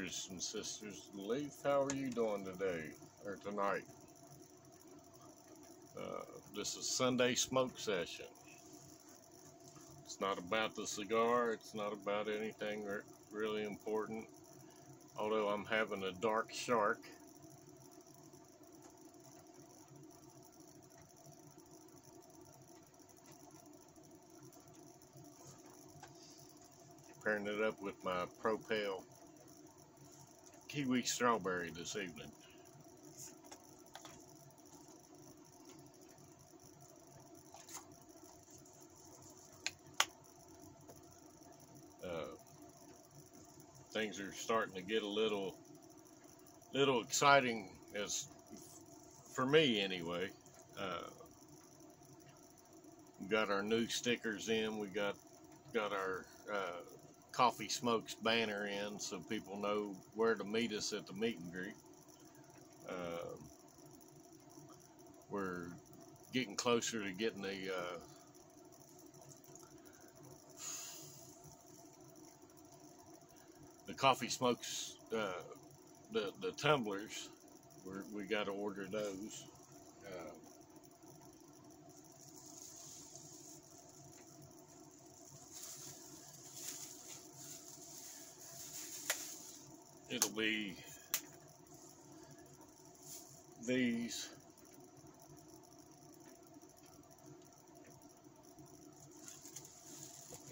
brothers and sisters the Leaf. How are you doing today or tonight? Uh, this is Sunday smoke session. It's not about the cigar. It's not about anything really important. Although I'm having a dark shark. Pairing it up with my Propel kiwi strawberry this evening. Uh, things are starting to get a little, little exciting as for me anyway. Uh, we got our new stickers in. We got got our uh, coffee smokes banner in so people know where to meet us at the meet and greet. Uh, we're getting closer to getting the uh, the coffee smokes uh, the the tumblers. We're, we got to order those. Be these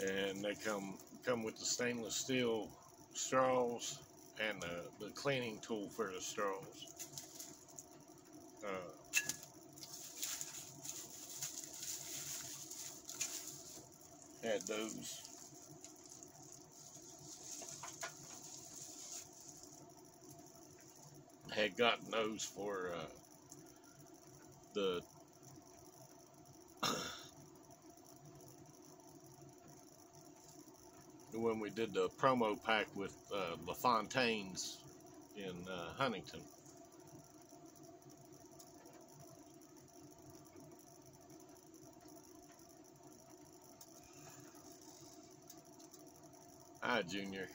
and they come come with the stainless steel straws and the, the cleaning tool for the straws. Uh, had those had gotten those for uh, the when we did the promo pack with uh, LaFontaine's in uh, Huntington. Hi, Junior.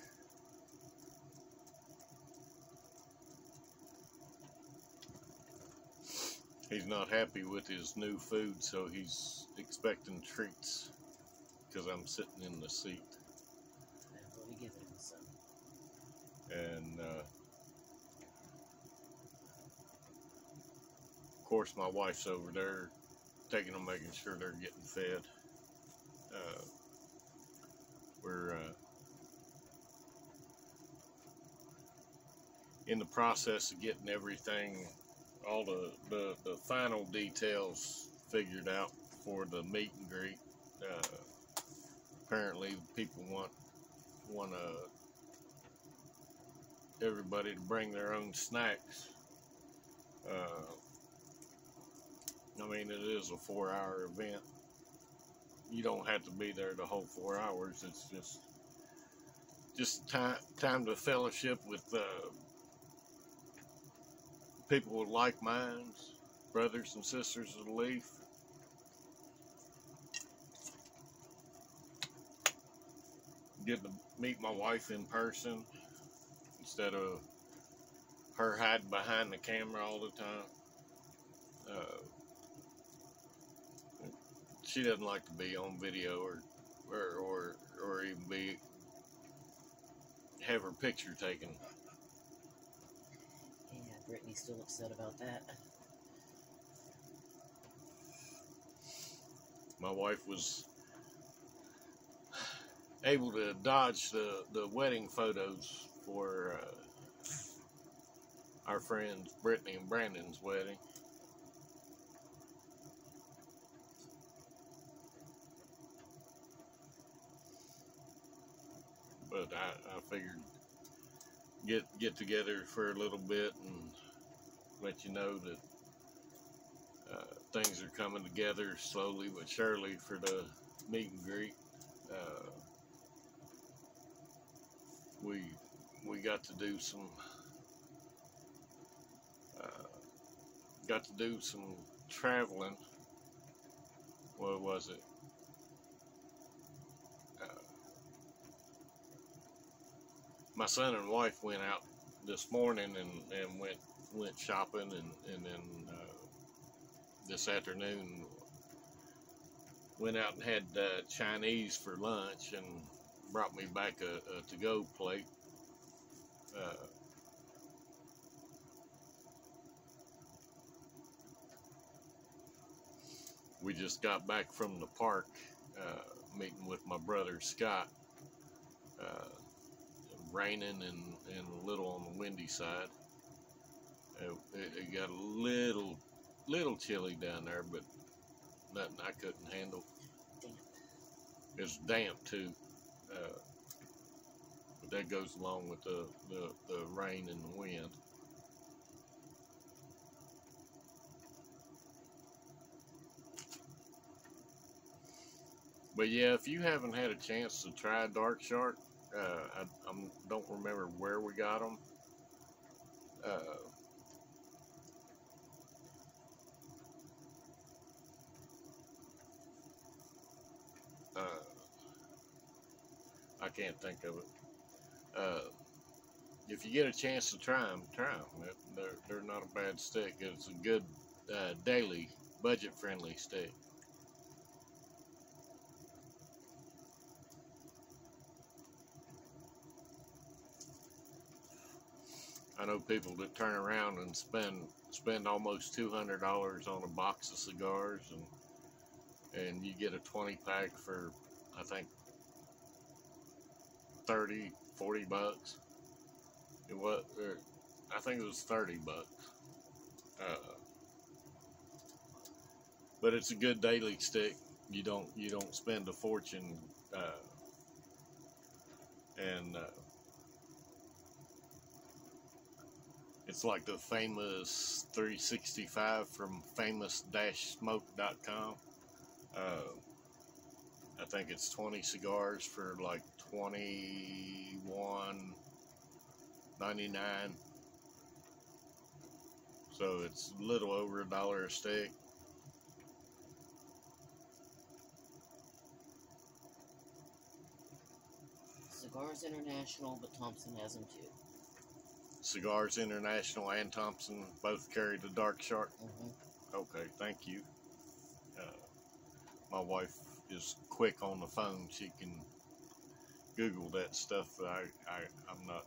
He's not happy with his new food, so he's expecting treats because I'm sitting in the seat. And uh, of course, my wife's over there taking them, making sure they're getting fed. Uh, we're uh, in the process of getting everything, all the, the, the final details figured out for the meet and greet. Uh, apparently, people want want uh, everybody to bring their own snacks. Uh, I mean, it is a four-hour event. You don't have to be there the whole four hours. It's just just time time to fellowship with uh, people with like minds, brothers and sisters of the leaf. Get to meet my wife in person instead of her hiding behind the camera all the time. Uh, she doesn't like to be on video or or or, or even be have her picture taken. Brittany's still upset about that. My wife was able to dodge the, the wedding photos for uh, our friends Brittany and Brandon's wedding. But I, I figured get get together for a little bit and let you know that uh, things are coming together slowly but surely for the meet and greet. Uh, we we got to do some uh, got to do some traveling. What was it? Uh, my son and wife went out this morning and, and went went shopping and and then uh, this afternoon went out and had uh, Chinese for lunch and brought me back a, a to-go plate. Uh, we just got back from the park uh, meeting with my brother Scott. Uh, raining and, and a little on the windy side. It, it got a little little chilly down there, but nothing I couldn't handle. Damp. It's damp too, uh, but that goes along with the, the, the rain and the wind. But yeah, if you haven't had a chance to try Dark Shark, uh, I, I don't remember where we got them. Uh, uh, I can't think of it. Uh, if you get a chance to try them, try them. They're, they're not a bad stick. It's a good uh, daily, budget friendly stick. I know people that turn around and spend spend almost two hundred dollars on a box of cigars, and and you get a twenty pack for I think 30, 40 bucks. It was, or I think it was thirty bucks. Uh, but it's a good daily stick. You don't you don't spend a fortune, uh, and uh, It's like the famous 365 from famous-smoke.com. Uh, I think it's 20 cigars for like 21.99. So it's a little over a dollar a stick. Cigars International, but Thompson has them too. Cigars International and Thompson both carry the Dark Shark. hmm Okay, thank you. Uh, my wife is quick on the phone. She can Google that stuff. I, I, I'm not,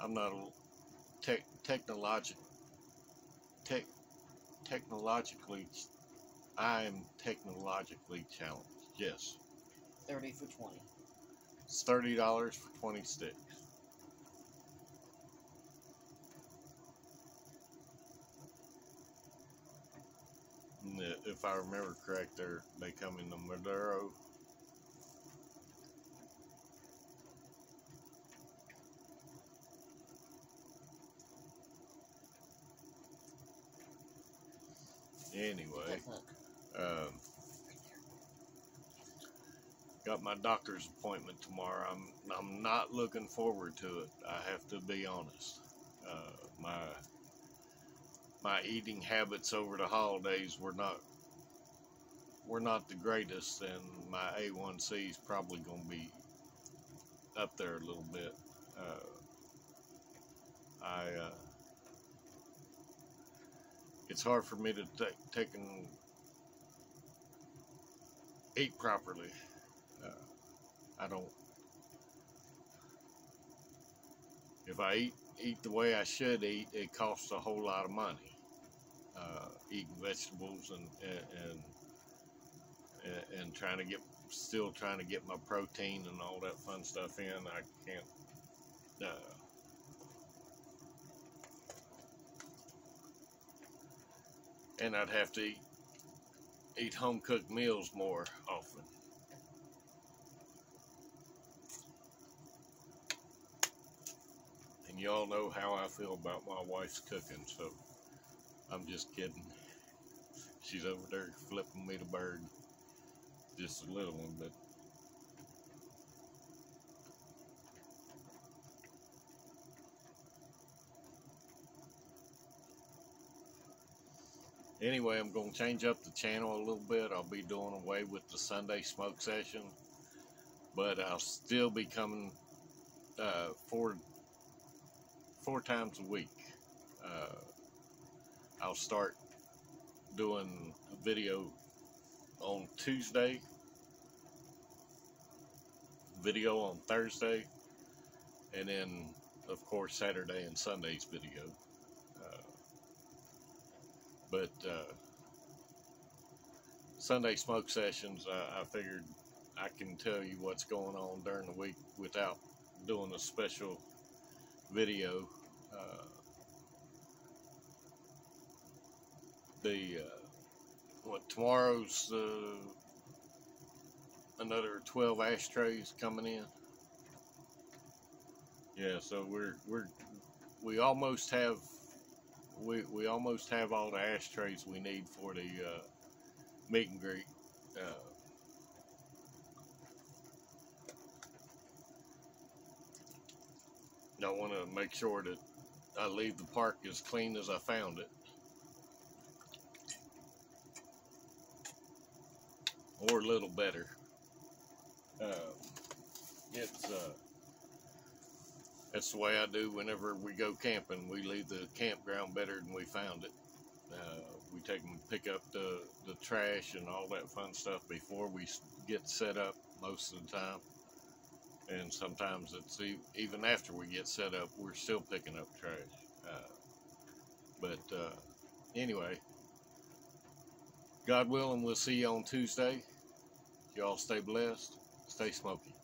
I'm not a tech, technologic, tech, technologically, I am technologically challenged. Yes, 30 for 20. it's thirty dollars for twenty sticks. If I remember correct, they're they come in the Maduro. Anyway, um, got my doctor's appointment tomorrow. I'm I'm not looking forward to it. I have to be honest. Uh, my my eating habits over the holidays were not were not the greatest, and my A1C is probably going to be up there a little bit. Uh, I uh, it's hard for me to take take and eat properly. Uh, I don't. If I eat eat the way I should eat, it costs a whole lot of money. Uh, eating vegetables and and, and and trying to get still trying to get my protein and all that fun stuff in. I can't. Uh, and I'd have to eat eat home cooked meals more often. And y'all know how I feel about my wife's cooking, so I'm just kidding. She's over there flipping me the bird. Just a little one, but Anyway, I'm going to change up the channel a little bit. I'll be doing away with the Sunday smoke session, but I'll still be coming uh, four four times a week. Uh, I'll start doing a video on Tuesday, video on Thursday, and then of course Saturday and Sunday's video. Uh, but uh, Sunday smoke sessions, I, I figured I can tell you what's going on during the week without doing a special video. Uh, the uh, what tomorrow's uh, another 12 ashtrays coming in. Yeah, so we're we're we almost have we we almost have all the ashtrays we need for the uh, meet and greet. Uh, I want to make sure that I leave the park as clean as I found it. Or a little better. Uh, it's uh, that's the way I do whenever we go camping. We leave the campground better than we found it. Uh, we take and pick up the, the trash and all that fun stuff before we get set up most of the time. And sometimes it's e- even after we get set up, we're still picking up trash. Uh, but uh, anyway, God willing, we'll see you on Tuesday. Y'all stay blessed, stay smoky.